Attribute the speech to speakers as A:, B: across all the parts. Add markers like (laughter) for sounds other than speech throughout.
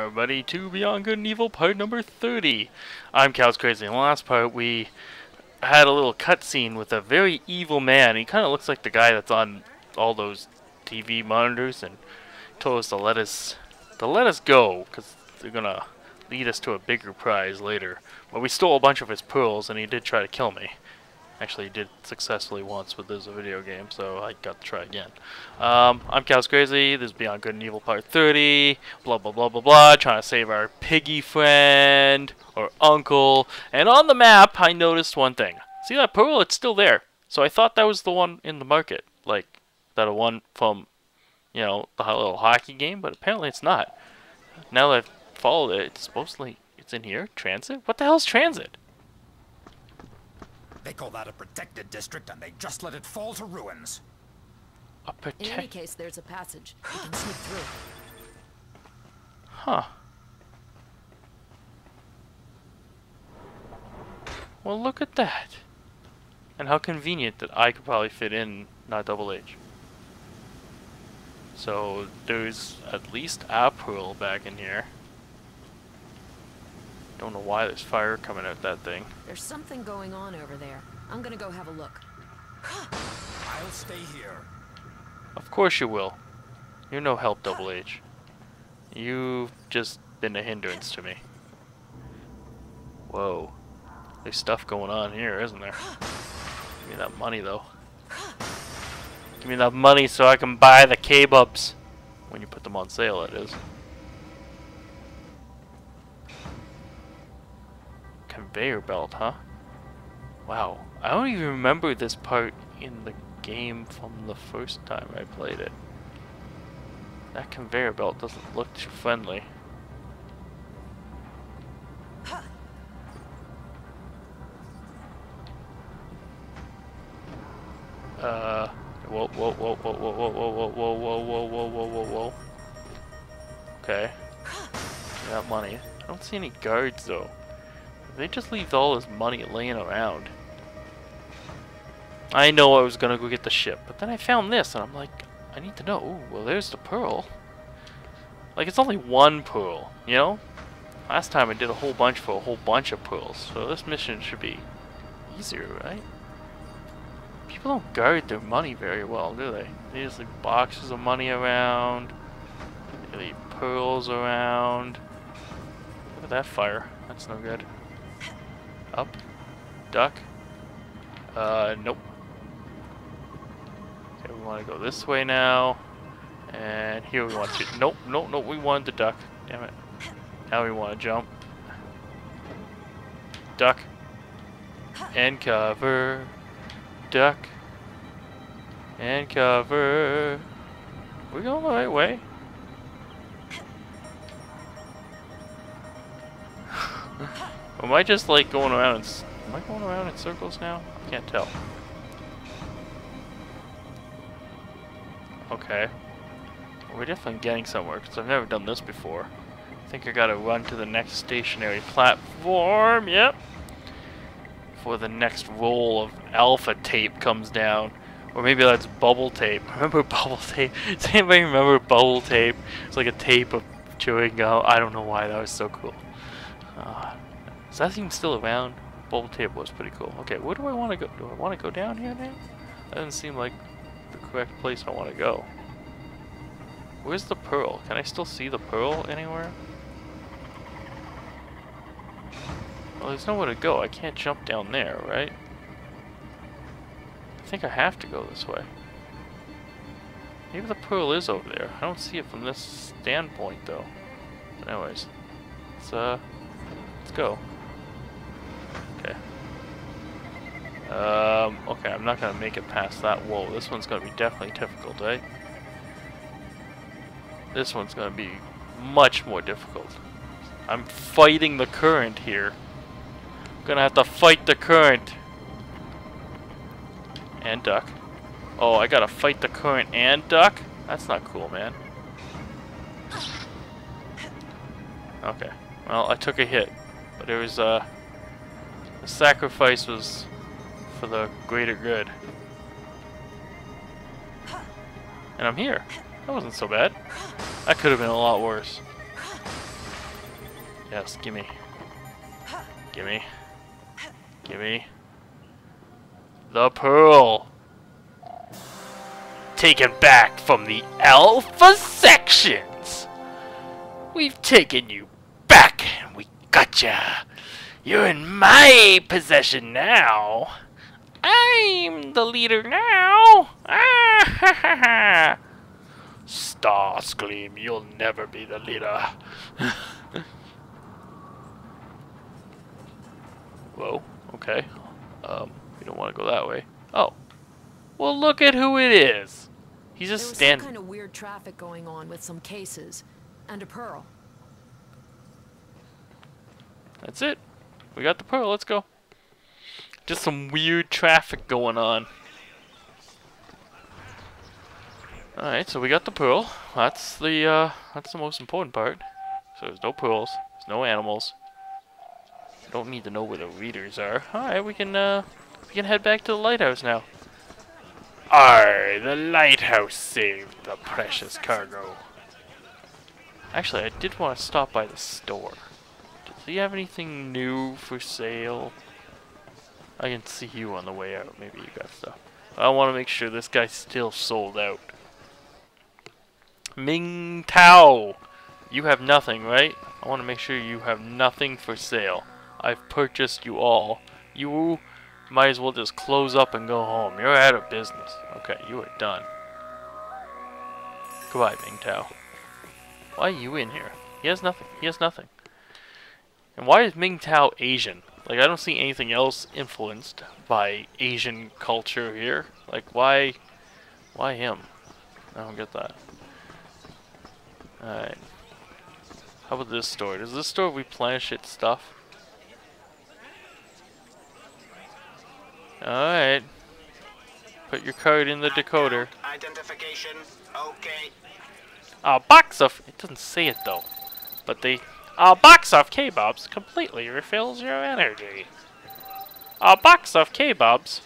A: everybody, to Beyond Good and Evil part number 30. I'm Cows Crazy. In the last part, we had a little cutscene with a very evil man. He kind of looks like the guy that's on all those TV monitors and told us to let us, to let us go, because they're going to lead us to a bigger prize later. But we stole a bunch of his pearls, and he did try to kill me. Actually, did successfully once, but this is a video game, so I got to try again. Um, I'm Cows Crazy. This is Beyond Good and Evil Part 30. Blah, blah, blah, blah, blah. Trying to save our piggy friend, or uncle. And on the map, I noticed one thing. See that pearl? It's still there. So I thought that was the one in the market. Like, that one from, you know, the little hockey game, but apparently it's not. Now that I've followed it, it's supposedly, it's in here? Transit? What the hell's transit?
B: They call that a protected district, and they just let it fall to ruins.
A: A
C: In any case, there's a passage. We can sneak through.
A: Huh. Well, look at that. And how convenient that I could probably fit in, not Double H. So, there's at least a pearl back in here. Don't know why there's fire coming out that thing.
C: There's something going on over there. I'm gonna go have a look. (gasps)
B: I'll stay here.
A: Of course you will. You're no help, Double H. You've just been a hindrance to me. Whoa. There's stuff going on here, isn't there? Give me that money, though. Give me that money so I can buy the K-Bups. When you put them on sale, it is. Conveyor belt, huh? Wow. I don't even remember this part in the game from the first time I played it. That conveyor belt doesn't look too friendly. Uh, whoa, whoa, whoa, whoa, whoa, whoa, whoa, whoa, whoa, whoa, whoa, whoa, whoa, whoa. Okay. That money. I don't see any guards though. They just leave all this money laying around. I know I was gonna go get the ship, but then I found this, and I'm like, I need to know. Ooh, well, there's the pearl. Like, it's only one pearl, you know? Last time I did a whole bunch for a whole bunch of pearls, so this mission should be easier, right? People don't guard their money very well, do they? They just leave boxes of money around. They leave pearls around. Look at that fire. That's no good. Up. Duck. Uh, nope. Okay, we want to go this way now. And here we want to... Nope, nope, nope, we wanted to duck. Damn it. Now we want to jump. Duck. And cover. Duck. And cover. We're going the right way? Am I just like going around in, am I going around in circles now? I can't tell. Okay. We're definitely getting somewhere because I've never done this before. I think I gotta run to the next stationary platform. Yep. Before the next roll of alpha tape comes down. Or maybe that's bubble tape. (laughs) Remember bubble tape? (laughs) Does anybody remember bubble tape? It's like a tape of chewing gum. I don't know why that was so cool. Uh, is that even still around? Bubble table was pretty cool. Okay, where do I want to go? Do I want to go down here now? That doesn't seem like the correct place I want to go. Where's the pearl? Can I still see the pearl anywhere? Well, there's nowhere to go. I can't jump down there, right? I think I have to go this way. Maybe the pearl is over there. I don't see it from this standpoint, though. But anyways, let's, uh, let's go. Um, okay, I'm not gonna make it past that wall. This one's gonna be definitely difficult, right? This one's gonna be much more difficult. I'm fighting the current here. I'm gonna have to fight the current. And duck. Oh, I gotta fight the current and duck? That's not cool, man. Okay. Well, I took a hit. But it was, uh... The sacrifice was for the greater good. And I'm here. That wasn't so bad. That could have been a lot worse. Yes, gimme. Gimme. Gimme. The pearl! Taken back from the Alpha sections! We've taken you back and we gotcha! You're in my possession now! I'm the leader now! Ah (laughs) ha ha ha! Starscream, you'll never be the leader. (laughs) Whoa, okay. Um, we don't want to go that way. Oh. Well, look at who it is. He's
C: There
A: just
C: was some
A: standing.
C: kind of weird traffic going on with some cases. And a pearl.
A: That's it. We got the pearl. Let's go. Just some weird traffic going on. Alright, so we got the pearl. That's the uh that's the most important part. So there's no pearls, there's no animals. I Don't need to know where the readers are. Alright, we can uh we can head back to the lighthouse now. Aye, the lighthouse saved the precious cargo. Actually, I did want to stop by the store. Does he have anything new for sale? I can see you on the way out. Maybe you got stuff. I want to make sure this guy's still sold out. Ming-Tzu! You have nothing, right? I want to make sure you have nothing for sale. I've purchased you all. You might as well just close up and go home. You're out of business. Okay, you are done. Goodbye, Ming-Tzu. Why are you in here? He has nothing. He has nothing. And why is Ming-Tzu Asian? Like, I don't see anything else influenced by Asian culture here. Like, why, why him? I don't get that. Alright. How about this store? Does this store replenish its stuff? Alright. Put your card in the decoder.
B: Identification. Okay.
A: A box of it doesn't say it though, but the a box of K-Bups completely refills your energy. A box of K-Bups.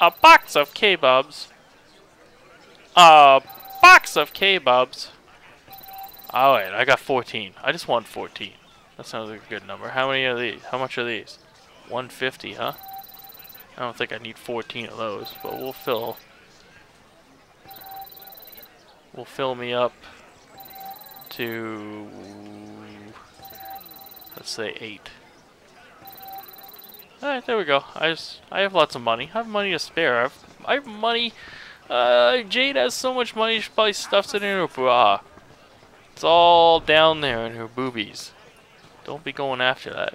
A: A box of K-Bups. A box of K-Bups. Oh, Alright, I got 14. I just want 14. That sounds like a good number. How many are these? How much are these? 150, huh? I don't think I need 14 of those, but we'll fill We'll fill me up to let's say eight. Alright, there we go. I just I have lots of money. I have money to spare. I have, I have money. Uh, Jade has so much money she probably stuffs it in her bra. It's all down there in her boobies. Don't be going after that.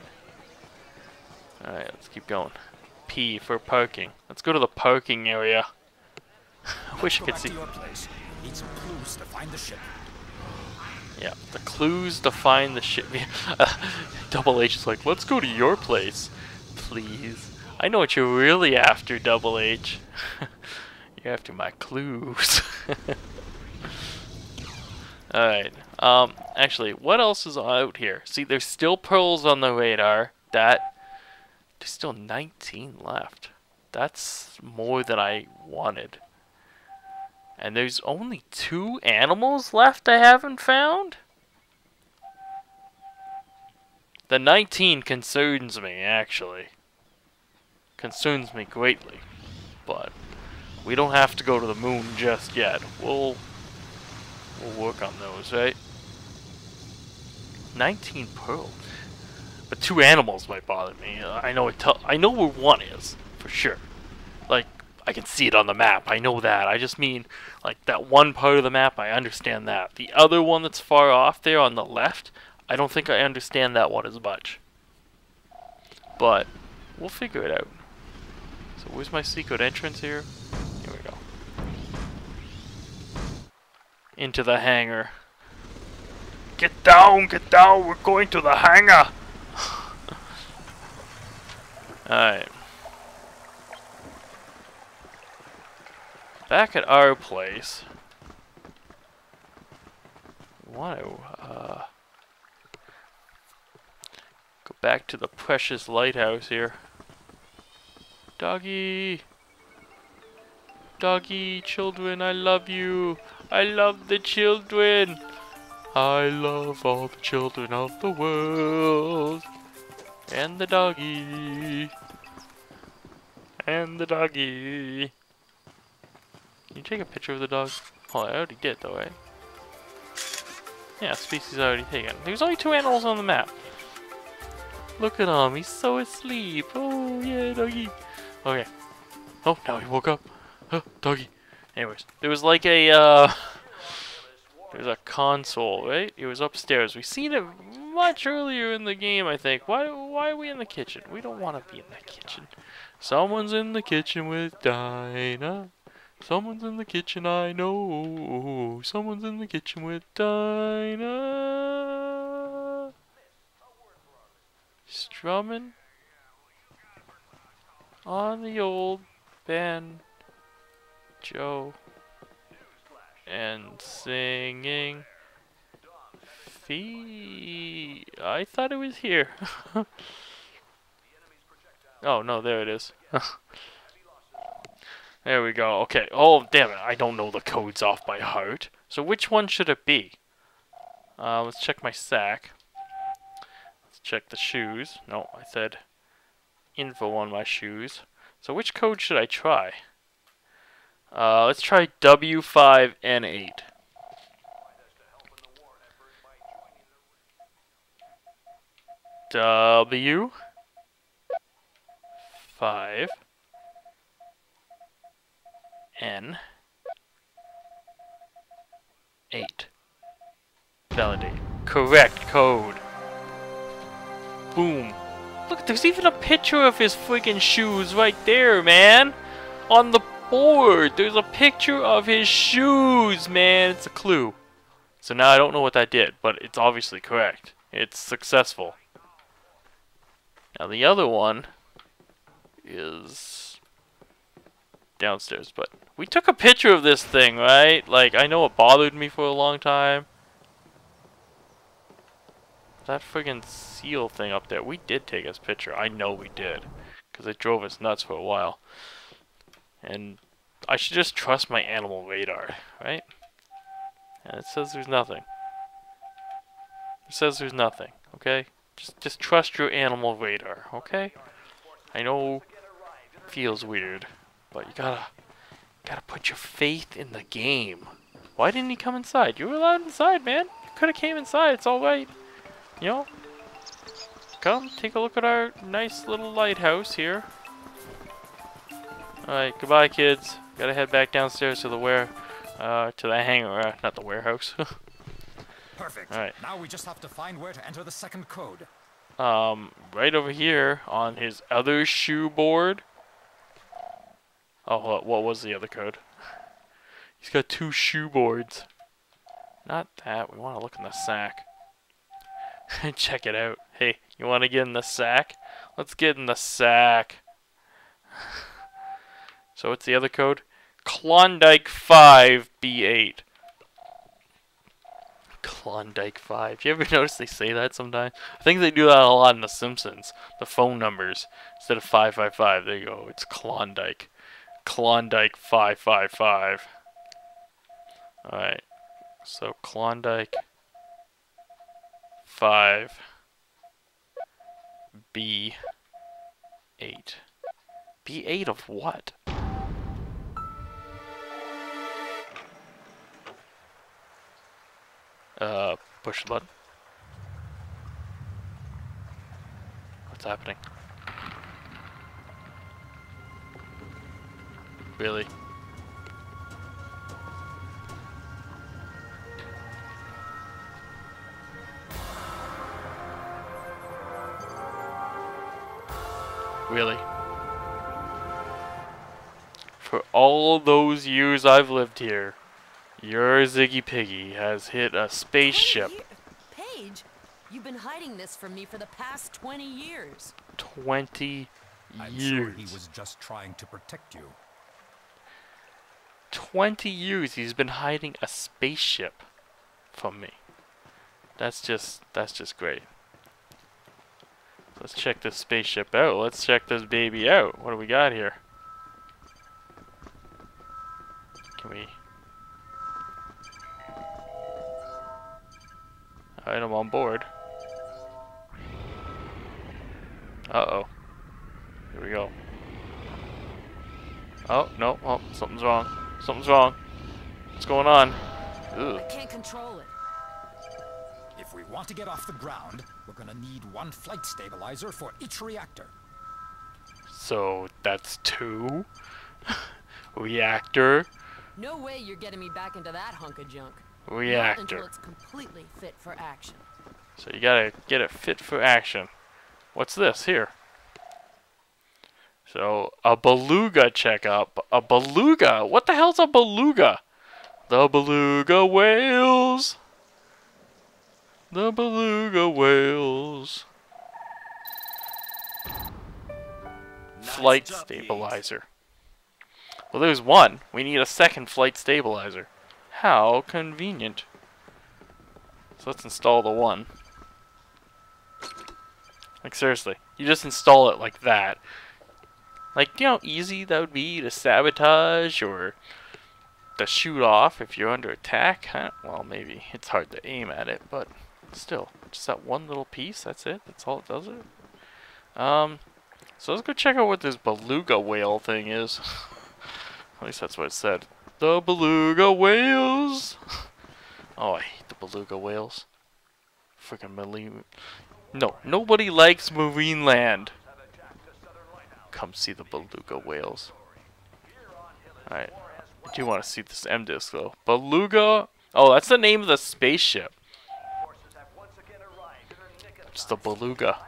A: Alright, let's keep going. P for parking. Let's go to the parking area. I (laughs) wish I could see.
B: to your place. Need some clues to find the ship.
A: Yeah, the clues to find the ship. (laughs) Double H is like, let's go to your place, please. I know what you're really after, Double H. (laughs) you're after my clues. (laughs) Alright, um, actually, what else is out here? See, there's still pearls on the radar. That, there's still 19 left. That's more than I wanted. And there's only two animals left I haven't found? The 19 concerns me, actually. Concerns me greatly. But we don't have to go to the moon just yet. We'll we'll work on those, right? 19 pearls. But two animals might bother me. I know it I know where one is, for sure. I can see it on the map. I know that. I just mean like that one part of the map, I understand that. The other one that's far off there on the left, I don't think I understand that one as much. But we'll figure it out. So where's my secret entrance here? Here we go. Into the hangar. Get down, get down, we're going to the hangar! (laughs) Alright. Back at our place. Want to, uh, go back to the precious lighthouse here. Doggy! Doggy, children, I love you! I love the children! I love all the children of the world. And the doggy. And the doggy. Can you take a picture of the dog? Oh, I already did though, right? Yeah, species already taken. There's only two animals on the map. Look at him, he's so asleep. Oh, yeah, doggy. Okay. Oh, now he woke up. Oh, doggy. Anyways, there was like a, uh... There's a console, right? It was upstairs. We seen it much earlier in the game, I think. Why why are we in the kitchen? We don't want to be in the kitchen. Someone's in the kitchen with Dinah. Someone's in the kitchen, I know. Someone's in the kitchen with Dinah. Strumming on the old banjo and singing. Fee. I thought it was here. (laughs) oh no, there it is. (laughs) there we go. Okay. Oh damn it! I don't know the codes off by heart. So which one should it be? Uh, let's check my sack. Let's check the shoes. No, I said info on my shoes. So which code should I try? Uh, let's try W5N8. W 5 N 8 Validate. Correct code. Boom. Look, there's even a picture of his freaking shoes right there, man. On the board. There's a picture of his shoes, man. It's a clue. So now I don't know what that did, but it's obviously correct. It's successful. Now the other one is downstairs, but we took a picture of this thing, right? Like, I know it bothered me for a long time. That friggin' seal thing up there, we did take his picture. I know we did. Because it drove us nuts for a while. And I should just trust my animal radar, right? And it says there's nothing. It says there's nothing, okay? Just just trust your animal radar, okay? I know feels weird, but you gotta gotta put your faith in the game. Why didn't he come inside? You were allowed inside, man. You could have came inside. It's all right. You know. Come, take a look at our nice little lighthouse here. Alright, goodbye kids. Gotta head back downstairs to the where, uh, to the hangar, uh, not the warehouse. (laughs)
B: Perfect.
A: Alright.
B: Now we just have to find where to enter the second code.
A: um, right over here on his other shoe board. Oh, what, was the other code? He's got two shoe boards. Not that. We want to look in the sack. (laughs) Check it out. Hey, you want to get in the sack? Let's get in the sack. (laughs) so what's the other code? Klondike 5 B8. Klondike 5. You ever (laughs) notice they say that sometimes? I think they do that a lot in The Simpsons. The phone numbers. Instead of 555, there you go. It's Klondike. Klondike 555. Alright. So Klondike 5 B 8. B8 of what? Uh, push the button. What's happening? Really? Really? For all those years I've lived here, your Ziggy Piggy has hit a spaceship
C: Hey, Pey'j, you've been hiding this from me for the past 20 years.
A: 20 years.
B: I'm
A: years.
B: sure he was just trying to protect you.
A: 20 years he's been hiding a spaceship from me. That's just that's just great. Let's check this spaceship out. Let's check this baby out. What do we got here? Can we Alright, I'm on board. Uh-oh. Here we go. Oh, no. Oh, something's wrong. Something's wrong. What's going on? Ugh.
C: I can't control it.
B: If we want to get off the ground, we're gonna need one flight stabilizer for each reactor.
A: So, that's two? (laughs) Reactor?
C: No way you're getting me back into that hunk of junk. Not until
A: Reactor.
C: it's completely fit for action.
A: So you gotta get it fit for action. What's this here? So a beluga checkup. A beluga. What the hell's a beluga? The beluga whales. The beluga whales. Flight stabilizer. Well, there's one. We need a second flight stabilizer. How convenient. So let's install the one. Like seriously, you just install it like that. Like, you know how easy that would be to sabotage or to shoot off if you're under attack? Well, maybe. It's hard to aim at it, but still. Just that one little piece, that's it? That's all it does it? Um, so let's go check out what this beluga whale thing is. (laughs) At least that's what it said. The beluga whales! (laughs) Oh, I hate the beluga whales. Freaking marine. No, nobody likes Marineland. Come see the beluga whales. Alright. I do want to see this M disc though. Beluga. Oh, that's the name of the spaceship. It's the beluga.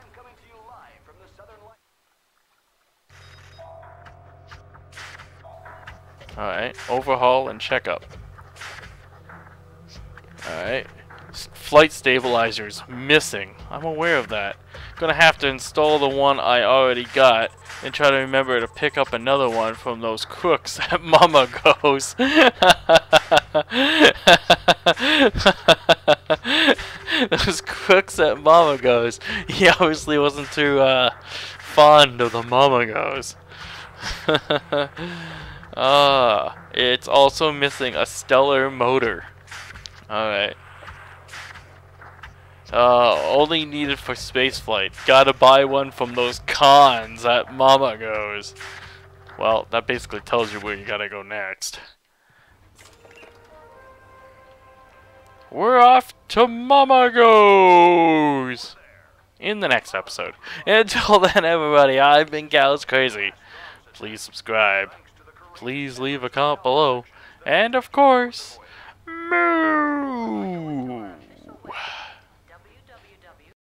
A: Alright, overhaul and checkup. Alright. Flight stabilizers missing. I'm aware of that. Gonna have to install the one I already got and try to remember to pick up another one from those crooks (laughs) at Mama Goes. (laughs) those crooks at Mammago. He obviously wasn't too uh, fond of the Mammago. (laughs) Ah, it's also missing a stellar motor. Alright. Uh, only needed for spaceflight. Gotta buy one from those cons at Mammago. Well, that basically tells you where you gotta go next. We're off to Mammago! In the next episode. (laughs) Until then, everybody, I've been Cows Crazy. Please subscribe. Please leave a comment below. And of course, moo!